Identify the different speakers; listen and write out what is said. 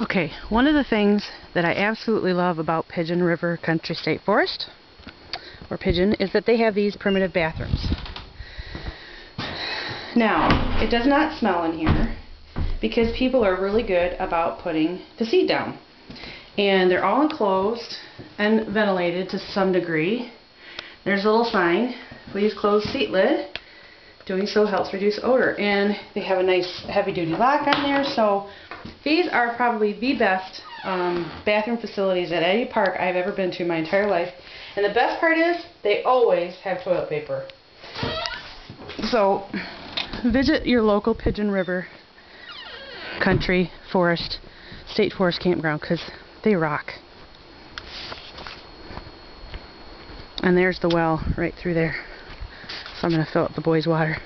Speaker 1: Okay, one of the things that I absolutely love about Pigeon River Country State Forest, or Pigeon, is that they have these primitive bathrooms. Now, it does not smell in here because people are really good about putting the seed down. And they're all enclosed and ventilated to some degree. There's a little sign, please close seat lid. Doing so helps reduce odor. And they have a nice heavy duty lock on there, so these are probably the best um, bathroom facilities at any park I've ever been to in my entire life. And the best part is, they always have toilet paper. So, visit your local Pigeon River country forest, state forest campground, because they rock. And there's the well right through there. So I'm going to fill up the boys' water.